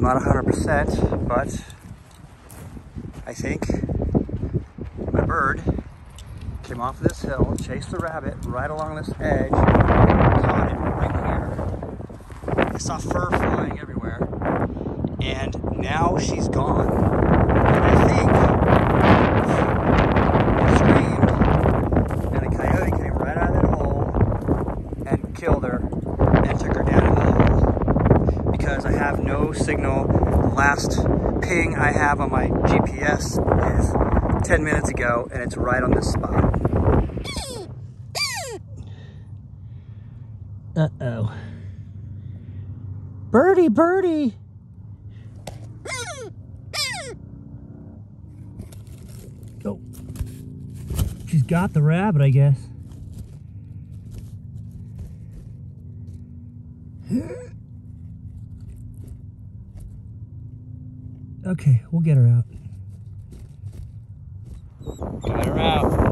Not 100%, but I think my bird came off this hill, chased the rabbit right along this edge, caught it right here. I saw fur flying everywhere, and now she's gone. And I think she screamed, and a coyote came right out of that hole and killed her and took her down in the hole because I have no signal. The last ping I have on my GPS is 10 minutes ago, and it's right on this spot. Uh-oh. Birdie, birdie! Oh. She's got the rabbit, I guess. Okay, we'll get her out. Her out.